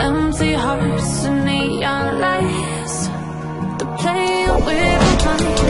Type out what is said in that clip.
empty hearts and neon lights They're playing with my mind